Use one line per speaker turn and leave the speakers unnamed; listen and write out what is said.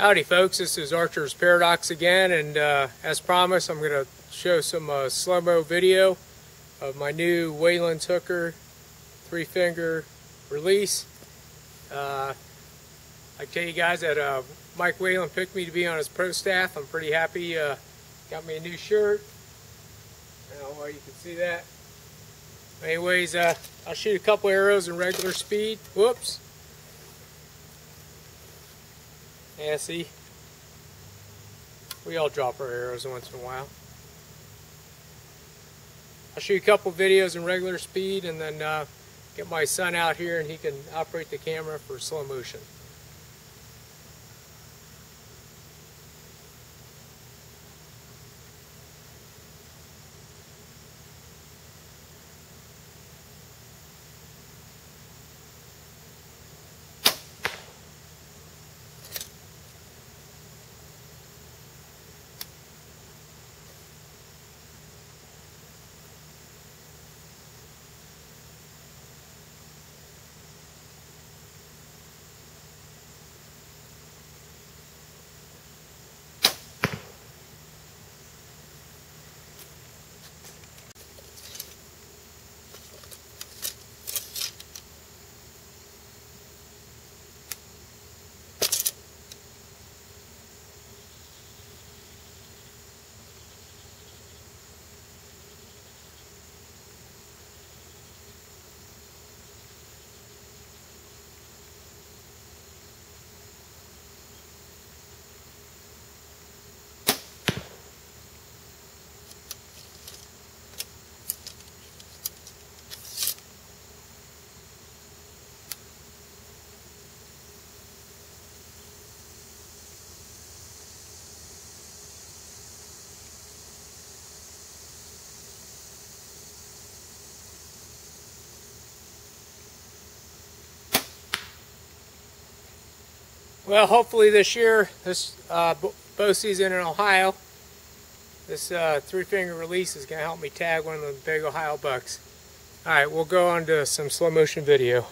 Howdy folks, this is Archer's Paradox again and uh, as promised I'm going to show some uh, slow-mo video of my new Whalen's hooker three finger release. Uh, I tell you guys that uh, Mike Wayland picked me to be on his pro staff. I'm pretty happy. Uh, got me a new shirt. Now, you can see that. Anyways, uh, I'll shoot a couple arrows in regular speed. Whoops. See? We all drop our arrows once in a while. I'll shoot a couple videos in regular speed and then uh, get my son out here and he can operate the camera for slow motion. Well, hopefully this year, this uh, bow season in Ohio, this uh, three-finger release is going to help me tag one of the big Ohio bucks. All right, we'll go on to some slow motion video.